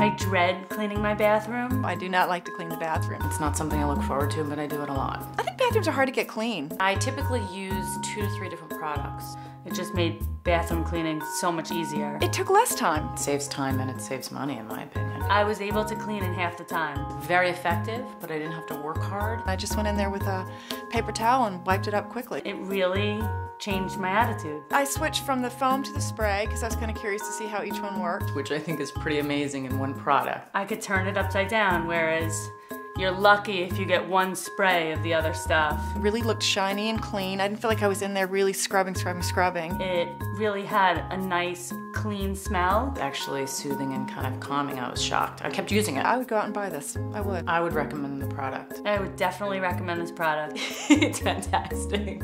I dread cleaning my bathroom. I do not like to clean the bathroom. It's not something I look forward to, but I do it a lot. I think bathrooms are hard to get clean. I typically use two to three different products. It just made bathroom cleaning so much easier. It took less time. It saves time and it saves money, in my opinion. I was able to clean in half the time. Very effective, but I didn't have to work hard. I just went in there with a paper towel and wiped it up quickly. It really changed my attitude. I switched from the foam to the spray because I was kind of curious to see how each one worked. Which I think is pretty amazing in one product. I could turn it upside down, whereas you're lucky if you get one spray of the other stuff. It really looked shiny and clean. I didn't feel like I was in there really scrubbing, scrubbing, scrubbing. It really had a nice, clean smell. Actually soothing and kind of calming. I was shocked. I kept using it. I would go out and buy this. I would. I would recommend the product. I would definitely recommend this product. it's fantastic.